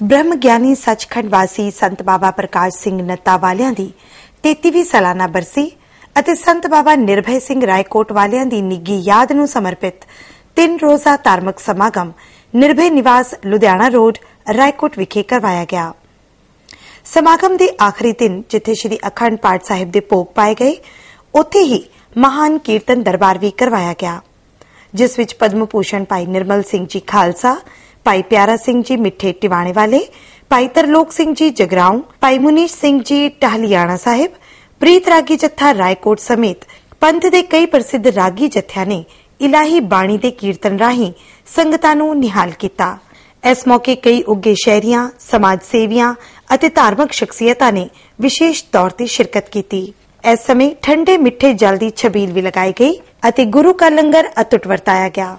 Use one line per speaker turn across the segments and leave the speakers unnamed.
ਬ੍ਰਹਮ ਗਿਆਨੀ ਸੱਚਖੰਡ ਵਾਸੀ ਸੰਤ ਬਾਬਾ ਪ੍ਰਕਾਸ਼ ਸਿੰਘ ਨੱਤਾ ਵਾਲਿਆਂ ਦੀ 33ਵੀਂ ਸਾਲਾਨਾ ਬਰਸੀ ਅਤੇ ਸੰਤ ਬਾਬਾ ਨਿਰਭੈ ਸਿੰਘ ਰਾਏਕੋਟ ਵਾਲਿਆਂ ਦੀ ਨਿੱਗੀ ਯਾਦ ਨੂੰ ਸਮਰਪਿਤ ਤਿੰਨ ਰੋਜ਼ਾ ਧਾਰਮਿਕ ਸਮਾਗਮ ਨਿਰਭੈ ਨਿਵਾਸ ਲੁਧਿਆਣਾ ਰੋਡ, ਰਾਏਕੋਟ ਵਿਖੇ ਕਰਵਾਇਆ ਗਿਆ। ਸਮਾਗਮ ਦੇ ਆਖਰੀ ਦਿਨ ਜਿੱਥੇ ਸ੍ਰੀ ਅਖੰਡ ਪਾਠ ਸਾਹਿਬ ਦੇ ਭੋਗ ਪਾਏ ਗਏ, ਉੱਥੇ ਹੀ ਮਹਾਨ ਕੀਰਤਨ ਦਰਬਾਰ ਵੀ ਕਰਵਾਇਆ ਗਿਆ, ਜਿਸ ਵਿੱਚ ਪਦਮ ਭੂਸ਼ਣ ਭਾਈ ਨਿਰਮਲ ਸਿੰਘ ਜੀ ਖਾਲਸਾ ਭਾਈ ਪਿਆਰਾ ਸਿੰਘ ਜੀ ਮਿੱਠੇ ਟਿਵਾਣੇ ਵਾਲੇ, ਭਾਈ ਤਰਲੋਕ ਸਿੰਘ ਜੀ ਜਗਰਾਉਂ, ਭਾਈ ਮੁਨੀਸ਼ ਸਿੰਘ ਜੀ ਟਹਲੀਆਣਾ ਸਾਹਿਬ, ਪ੍ਰੀਤ ਰਾਗੀ ਜੱਥਾ ਰਾਏਕੋਟ ਸਮੇਤ ਪੰਥ ਦੇ ਕਈ ਪ੍ਰਸਿੱਧ ਰਾਗੀ ਜਥਿਆਂ ਨੇ ਇਲਾਹੀ ਬਾਣੀ ਦੇ ਕੀਰਤਨ ਰਾਹੀਂ ਸੰਗਤਾਂ ਨੂੰ ਨਿਹਾਲ ਕੀਤਾ। ਇਸ ਮੌਕੇ ਕਈ ਉੱਗੇ ਸ਼ਹਿਰੀਆਂ ਸਮਾਜ ਸੇਵੀਆਂ ਅਤੇ ਧਾਰਮਿਕ ਸ਼ਖਸੀਅਤਾਂ ਨੇ ਵਿਸ਼ੇਸ਼ ਤੌਰ ਤੇ ਸ਼ਿਰਕਤ ਕੀਤੀ। ਇਸ ਸਮੇਂ ਠੰਡੇ ਮਿੱਠੇ ਜਲ ਦੀ ਛਬੀਲ ਵੀ ਲਗਾਈ ਗਈ ਅਤੇ ਗੁਰੂ ਕਾ ਲੰਗਰ ਅਤੁੱਟ ਵਰਤਾਇਆ ਗਿਆ।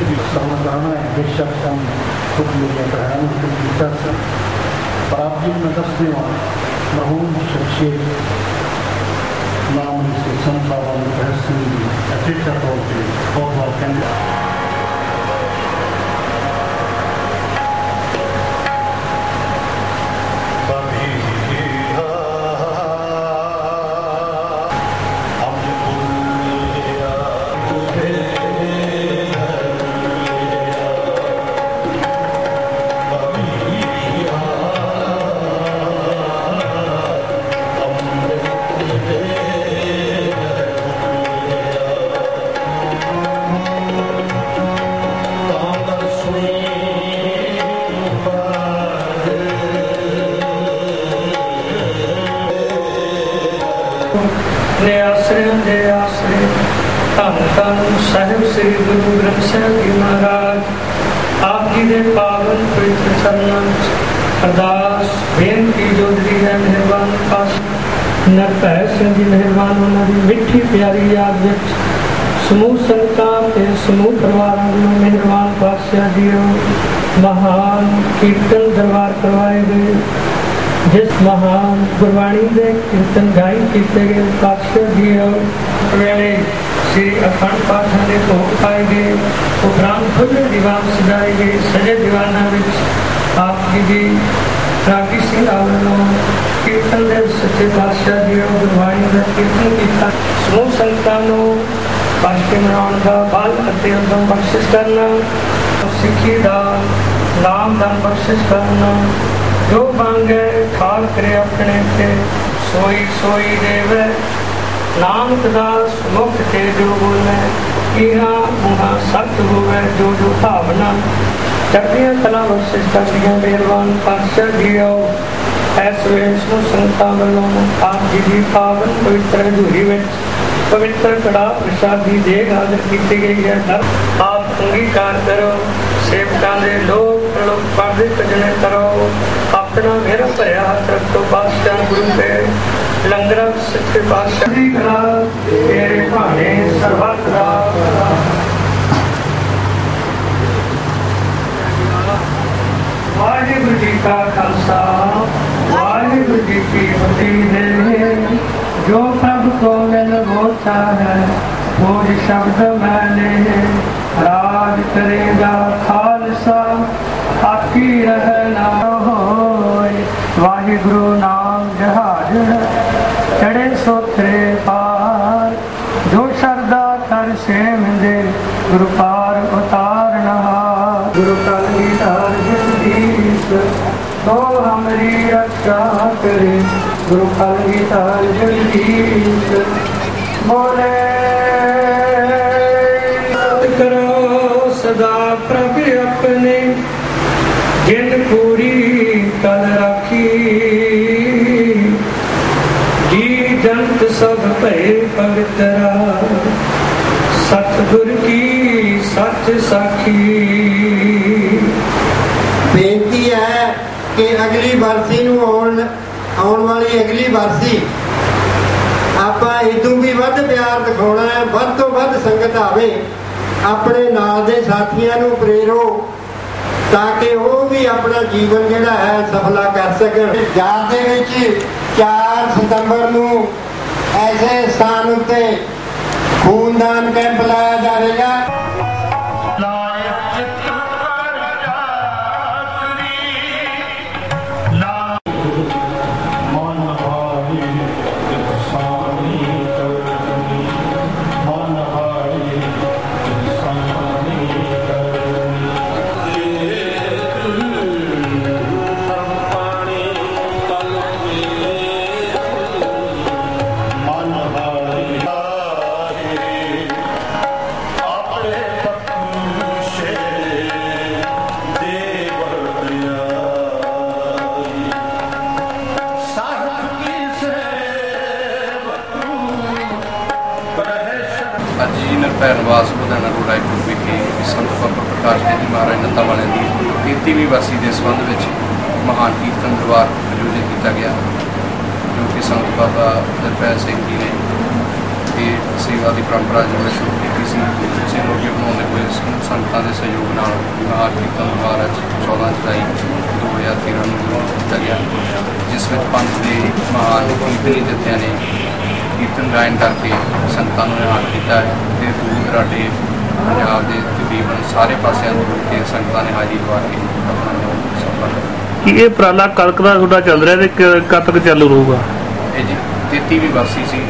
सर्वधारणा विशेषतम उपयोगकरण प्राप्ति में दसने वाले मरहूम शख्सियत नाम से
संख्या ਦੇ ਆਸਰੇ ਧੰਨ ਧੰਨ ਸਾਹਿਬ ਸ੍ਰੀ ਗੁਰੂ ਗ੍ਰੰਥ ਸਾਹਿਬ ਜੀ ਮਹਾਰਾਜ ਆਪ ਜੀ ਦੇ ਪਾਵਨ ਪਵਿੱਤਰ ਚਰਨਾਂ ਵਿੱਚ ਅਰਦਾਸ ਬੇਨਤੀ ਜੋਦਰੀ ਹੈ ਮਿਹਰਬਾਨ ਪਾਸ ਨਰਪੈ ਸਿੰਘ ਜੀ ਮਿਹਰਬਾਨ ਉਹਨਾਂ ਦੀ ਮਿੱਠੀ ਪਿਆਰੀ ਯਾਦ ਵਿੱਚ ਸਮੂਹ ਸੰਗਤਾਂ ਤੇ ਸਮੂਹ ਪਰਿਵਾਰਾਂ ਨੂੰ ਮਿਹਰਬਾਨ ਪਾਤਸ਼ਾਹ ਜੀਓ ਮਹਾਨ ਕੀਰਤਨ ਦਰਬਾਰ ਕਰਵਾਏ ਗਏ ਜਿਸ ਮਹਾਨ ਗੁਰਬਾਣੀ ਦੇ ਕੀਰਤਨ ਗਾਈ ਕੀਤੇ ਗਏ, ਪਾਤਸ਼ਾਹ ਜੀ ਵੇਲੇ ਸ੍ਰੀ ਅਖੰਡ ਪਾਠਾਂ ਦੇ ਭੋਗ ਪਾਏ ਗਏ, ਉਪਰੰਤ ਖੁੱਲੇ ਦੀਵਾਨ ਸਜਾਏ ਗਏ, ਸਜੇ ਦੀਵਾਨਾਂ ਵਿੱਚ ਆਪ ਜੀ ਦੀ ਰਾਗੀ ਸਿੰਘ ਆਵਰਨੋਂ ਕੀਰਤਨ ਦੇ ਸੱਚੇ ਪਾਤਸ਼ਾਹ ਜੀ ਗੁਰਬਾਣੀ ਦਾ ਕੀਰਤਨ ਕੀਤਾ। ਸਮੂਹ ਸੰਗਤਾਂ ਨੂੰ ਪਾਸ਼ੇ ਮਨਾਉਣ ਦਾ ਬਲ ਅਤੇ ਉਦਮ ਬਖਸ਼ਿਸ਼ ਕਰਨਾ ਸਿੱਖੀ ਦਾ ਨਾਮ ਦਾ ਬਖਸ਼ਿਸ਼ ਕਰਨਾ ਜੋ ਮੰਗੇ ਖਾਲ ਕਰੇ ਆਪਣੇ ਤੇ ਸੋਈ ਸੋਈ ਦੇਵੇ। ਨਾਨਕ ਦਾਸ ਮੁਖ ਤੇ ਜੋ ਬੋਲੇ ਇਹਾ ਮੁਹਾ ਸਤ ਹੋਵੇ ਜੋ ਜੋ ਭਾਵਨਾ। ਚੜ੍ਹਦੀਆਂ ਕਲਾ ਬਖਸ਼ਿਸ਼ ਕਰਦੀਆਂ ਮਿਹਰਬਾਨ ਪਾਤਸ਼ਾਹ ਜੀਓ। ਐਸ ਵੇਲੇ ਨੂੰ ਸੰਤਾਂ ਵੱਲੋਂ ਆਪ ਜੀ ਦੀ ਪਾਵਨ ਪਵਿੱਤਰ ਹਜ਼ੂਰੀ ਵਿੱਚ ਪਵਿੱਤਰ ਕੜਾ ਪ੍ਰਸ਼ਾਦ ਦੀ ਦੇਗ ਹਾਜ਼ਰ ਕੀਤੀ ਗਈ ਹੈ। ਸਰ ਆਪ ਅੰਗੀਕਾਰ ਕਰੋ, ਸੇਵਕਾਂ ਦੇ ਲੋਕ ਪ੍ਰਲੋਕ ਪਾਦੇ ਕਜਣੇ ਕਰੋ। ਆਪਣਾ ਮੇਰਾ ਭਰਿਆ ਹੱਥ ਰੱਖੋ ਪਾਤਸ਼ਾਹ ਗੁਰੂ ਤੇ ਲੰਗਰ ਸੱਚੇ ਪਾਤਸ਼ਾਹ ਦੀ ਕਲਾ ਤੇਰੇ ਭਾਣੇ ਸਰਬੱਤ ਦਾ ਵਾਹਿਗੁਰੂ ਜੀ ਕਾ ਖਾਲਸਾ ਵਾਹਿਗੁਰੂ ਜੀ ਕੀ ਫਤਿਹ ਜੋ ਪ੍ਰਭ ਕੋ ਮਿਲ ਹੋਤਾ ਹੈ ਉਹ ਸ਼ਬਦ ਮੈਨੇ ਰਾਜ ਕਰੇਗਾ ਖਾਲਸਾ ਆਕੀ ਰਹਿਣਾ ਹੋਏ ਵਾਹਿਗੁਰੂ ਨਾਮ ਜਹਾਜ ਚੜੇ ਸੋਤਰੇ ਪਾਰ। ਜੋ ਸ਼ਰਦਾ ਕਰ ਸੇਮ ਦੇ ਗੁਰੂ ਪਾਰ ਉਤਾਰਨਾ ਗੁਰੂ ਕਲਗੀ ਧਾਰ ਜਗਦੀਸ਼ ਤੋ ਹਮਰੀ ਰੱਖਾ ਕਰੇ। ਗੁਰੂ ਕਲਗੀ ਧਾਰ ਜਗਦੀਸ਼ ਬੋਲੇ। ਕਰੋ ਸਦਾ ਸਤਿਗੁਰ ਕੀ, ਸੱਚ ਸਾਖੀ।
ਬੇਨਤੀ ਹੈ ਕਿ ਅਗਲੀ ਵਰਸੀ ਨੂੰ ਆਉਣ ਆਉਣ ਵਾਲੀ ਅਗਲੀ ਵਰਸੀ ਆਪਾਂ ਇਦੋਂ ਵੀ ਵੱਧ ਪਿਆਰ ਦਿਖਾਉਣਾ ਹੈ, ਵੱਧ ਤੋਂ ਵੱਧ ਸੰਗਤ ਆਵੇ, ਆਪਣੇ ਨਾਲ ਦੇ ਸਾਥੀਆਂ ਨੂੰ ਪ੍ਰੇਰੋ, ਤਾਂ ਕਿ ਉਹ ਵੀ ਆਪਣਾ ਜੀਵਨ ਜਿਹੜਾ ਹੈ ਸਫਲਾ ਕਰ ਸਕਣ। ਯਾਦ ਦੇ ਵਿੱਚ 4 ਸਤੰਬਰ ਨੂੰ ਐਸੇ ਸਥਾਨ ਉੱਤੇ ਖੂਨਦਾਨ ਕੈਂਪ ਲਾਇਆ ਜਾਵੇਗਾ
ਮਨ
ਅੱਜ ਜੀ ਨਿਰਭੈ ਨਿਵਾਸ ਲੁਧਿਆਣਾ ਰੋਡ ਰਾਏਪੁਰ ਵਿਖੇ ਸੰਤ ਬਾਬਾ ਪ੍ਰਕਾਸ਼ ਜੀ ਮਹਾਰਾਜ ਨੱਤਾ ਵਾਲਿਆਂ ਦੀ 33ਵੀਂ ਵਰਸੀ ਦੇ ਸੰਬੰਧ ਵਿੱਚ ਮਹਾਨ ਕੀਰਤਨ ਦਰਬਾਰ ਆਯੋਜਿਤ ਕੀਤਾ ਗਿਆ, ਜੋ ਕਿ ਸੰਤ ਬਾਬਾ ਨਿਰਭੈ ਸਿੰਘ ਜੀ ਨੇ ਤੇ ਸੇਵਾ ਦੀ ਪਰੰਪਰਾ ਜਿਵੇਂ ਸ਼ੁਰੂ ਕੀਤੀ ਸੀ। ਉਸੇ ਨੂੰ ਅੱਗੇ ਬਣਾਉਂਦੇ ਹੋਏ ਸੰ- ਸੰਗਤਾਂ ਦੇ ਸਹਿਯੋਗ ਨਾਲ ਮਹਾਨ ਕੀਰਤਨ ਦਰਬਾਰ ਅੱਜ 14 ਜੁਲਾਈ 2013 ਨੂੰ ਸ਼ੁਰੂ ਕੀਤਾ ਗਿਆ, ਜਿਸ ਵਿੱਚ ਪੰਜ ਦੇ ਮਹਾਨ ਕੀਰਤਨੀ ਜਥਿਆਂ ਨੇ ਕੀਰਤਨ ਗਾਇਨ ਕਰਕੇ ਸੰਗਤਾਂ ਨੂੰ ਨਿਹਾਲ ਕੀਤਾ ਹੈ ਤੇ ਦੂਰ ਦਰਾਡੇ ਪੰਜਾਬ ਦੇ ਤਕਰੀਬਨ ਸਾਰੇ ਪਾਸਿਆਂ ਤੋਂ ਕੇ ਸੰਗਤਾਂ ਨੇ ਹਾਜ਼ਰੀ ਲਵਾ ਕੇ ਆਪਣਾ ਨਾਮ ਸਫਲ
ਕਿ ਇਹ ਉਪਰਾਲਾ ਕਲਕ ਦਾ ਤੁਹਾਡਾ ਚੱਲ ਰਿਹਾ ਤੇ ਕਦ ਤੱਕ ਚਾਲੂ ਰਹੂਗਾ?
ਇਹ ਜੀ 33ਵੀਂ ਵਰਸੀ ਸੀ।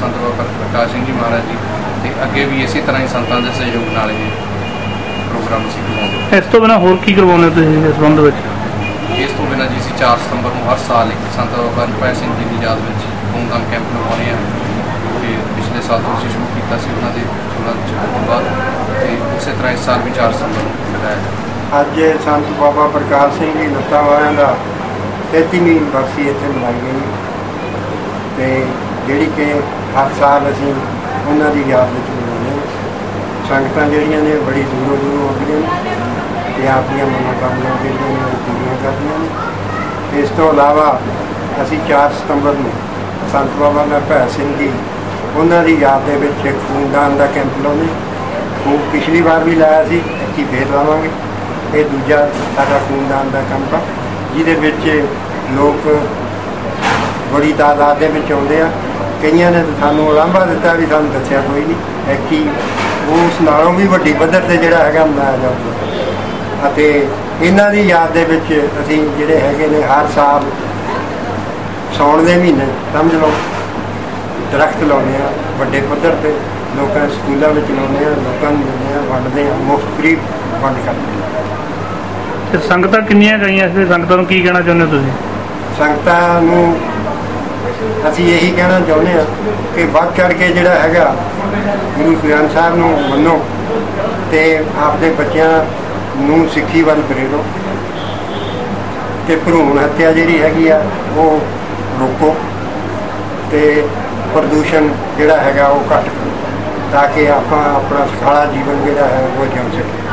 ਸੰਤ ਬਾਬਾ ਪ੍ਰਕਾਸ਼ ਸਿੰਘ ਜੀ ਮਹਾਰਾਜ ਜੀ ਤੇ ਅੱਗੇ ਵੀ ਇਸੇ ਤਰ੍ਹਾਂ ਹੀ ਸੰਤਾਂ ਦੇ ਸਹਿਯੋਗ ਨਾਲ ਇਹ ਪ੍ਰੋਗਰਾਮ ਅਸੀਂ ਕਰਵਾਉਂਦੇ
ਇਸ ਤੋਂ ਬਿਨਾਂ ਹੋਰ ਕੀ ਕਰਵਾਉਂਦੇ ਤੁਸੀਂ ਇਸ ਸੰਬੰਧ ਵਿੱਚ?
ਇਸ ਤੋਂ ਬਿਨਾਂ ਜੀ ਅਸੀਂ 4 ਸਤੰਬਰ ਨੂੰ ਹਰ ਸਾਲ ਇੱਕ ਸੰਤ ਬਾਬਾ ਰੁਪੈ ਸਿੰਘ ਜੀ ਦੀ ਯਾਦ ਵਿੱਚ ਖੂਨਦਾਨ ਕੈਂਪ ਲਗਾਉਂਦੇ ਹਾਂ ਜੋ ਕਿ ਪਿਛਲੇ ਸਾਲ ਤੋਂ ਅਸੀਂ ਸ਼ੁਰੂ ਕੀਤਾ ਸੀ ਉਹਨਾਂ ਦੇ 16 ਤੋਂ ਬਾਅਦ। ਤੇ ਉਸੇ ਤਰ੍ਹਾਂ ਇਸ ਸਾਲ ਵੀ 4 ਸਤੰਬਰ ਨੂੰ ਲਗਾਇਆ
ਅੱਜ ਸੰਤ ਬਾਬਾ ਪ੍ਰਕਾਸ਼ ਸਿੰਘ ਜੀ ਲੱਤਾਂ ਵਾਲਿਆਂ ਦਾ 33ਵੀਂ ਬਰਸੀ ਇੱਥੇ ਮਨਾਈ ਗਈ। ਤੇ ਜਿਹੜੀ ਕਿ ਹਰ ਸਾਲ ਅਸੀਂ ਉਹਨਾਂ ਦੀ ਯਾਦ ਵਿੱਚ ਮਨਾਉਂਦੇ ਹਾਂ। ਸੰਗਤਾਂ ਜਿਹੜੀਆਂ ਨੇ ਬੜੀ ਦੂਰੋਂ ਦੂਰੋਂ ਆਉਂਦੀਆਂ ਨੇ ਤੇ ਆਪਣੀਆਂ ਮਨੋਕਾਮਨਾਵਾਂ ਜਿਹੜੀਆਂ ਨੇ ਉਹ ਪੂਰੀਆਂ ਕਰਦੀਆਂ ਨੇ। ਇਸ ਤੋਂ ਇਲਾਵਾ ਅਸੀਂ 4 ਸਤੰਬਰ ਨੂੰ ਸੰਤ ਬਾਬਾ ਨਰਭੈ ਸਿੰਘ ਜੀ। ਉਹਨਾਂ ਦੀ ਯਾਦ ਦੇ ਵਿੱਚ ਇੱਕ ਖੂਨਦਾਨ ਦਾ ਕੈਂਪ ਲਾਉਂਦੇ ਖੂਨ ਪਿਛਲੀ ਵਾਰ ਵੀ ਲਾਇਆ ਸੀ ਇੱਕੀ ਫੇਰ ਲਾਵਾਂਗੇ। ਇਹ ਦੂਜਾ ਸਾਡਾ ਖੂਨਦਾਨ ਦਾ ਕੈਂਪ ਆ, ਜਿਹਦੇ ਵਿੱਚ ਲੋਕ ਬੜੀ ਤਾਦਾਦ ਦੇ ਵਿੱਚ ਆਉਂਦੇ ਆ। ਕਈਆਂ ਨੇ ਸਾਨੂੰ ਉਲਾਂਭਾ ਦਿੱਤਾ ਵੀ ਸਾਨੂੰ ਦੱਸਿਆ ਕੋਈ ਨਹੀਂ। ਐਕੀ ਉਸ ਨਾਲੋਂ ਵੀ ਵੱਡੀ ਪੱਧਰ ਤੇ ਜਿਹੜਾ ਹੈਗਾ ਮਨਾਇਆ ਜਾਂਦਾ। ਅਤੇ ਇਹਨਾਂ ਦੀ ਯਾਦ ਦੇ ਵਿੱਚ ਅਸੀਂ ਜਿਹੜੇ ਹੈਗੇ ਨੇ, ਹਰ ਸਾਲ ਸਾਉਣ ਦੇ ਮਹੀਨੇ ਸਮਝ ਲਓ। ਦਰਖਤ ਲਾਉਂਦੇ ਆ ਵੱਡੇ ਪੱਧਰ ਤੇ ਲੋਕਾਂ ਦੇ ਸਕੂਲਾਂ ਵਿੱਚ ਲਾਉਂਦੇ ਆ ਲੋਕਾਂ ਨੂੰ ਦਿੰਦੇ ਆ ਵੰਡਦੇ ਆ ਮੁਫਤ ਫ੍ਰੀ ਵੰਡ ਕਰਦੇ ਆ।
ਤੇ ਸੰਗਤਾਂ ਕਿੰਨੀਆਂ ਗਈਆਂ ਇਸ ਦੇ ਸੰਗਤਾਂ ਨੂੰ ਕੀ ਕਹਿਣਾ ਚਾਹੁੰਦੇ ਹੋ ਤੁਸੀਂ?
ਸੰਗਤਾਂ ਨੂੰ ਅਸੀਂ ਇਹੀ ਕਹਿਣਾ ਚਾਹੁੰਦੇ ਆ ਕਿ ਵੱਧ ਚੜ ਕੇ ਜਿਹੜਾ ਹੈਗਾ ਗੁਰੂ ਗ੍ਰੰਥ ਸਾਹਿਬ ਨੂੰ ਮੰਨੋ ਤੇ ਆਪਦੇ ਬੱਚਿਆਂ ਨੂੰ ਸਿੱਖੀ ਵੱਲ ਪ੍ਰੇਰੋ। ਤੇ ਭਰੂਣ ਹੱਤਿਆ ਜਿਹੜੀ ਹੈਗੀ ਆ ਉਹ ਰੋਕੋ ਤੇ ਪ੍ਰਦੂਸ਼ਣ ਜਿਹੜਾ ਹੈਗਾ ਉਹ ਘੱਟ ਕਰੋ, ਤਾਂ ਕਿ ਆਪਾਂ ਆਪਣਾ ਸੁਖਾਲਾ ਜੀਵਨ ਜਿਹੜਾ ਹੈ ਉਹ ਜਿਉ ਸਕੀਏ